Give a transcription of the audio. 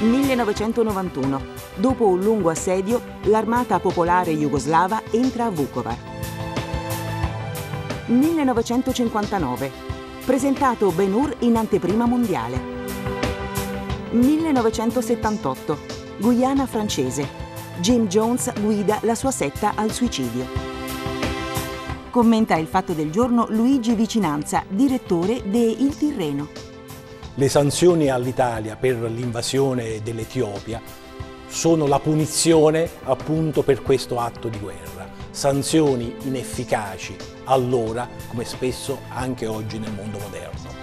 1991. Dopo un lungo assedio, l'armata popolare jugoslava entra a Vukovar. 1959. Presentato Ben Hur in anteprima mondiale. 1978. Guyana francese. Jim Jones guida la sua setta al suicidio. Commenta il fatto del giorno Luigi Vicinanza, direttore de Il Tirreno. Le sanzioni all'Italia per l'invasione dell'Etiopia sono la punizione appunto per questo atto di guerra. Sanzioni inefficaci allora come spesso anche oggi nel mondo moderno.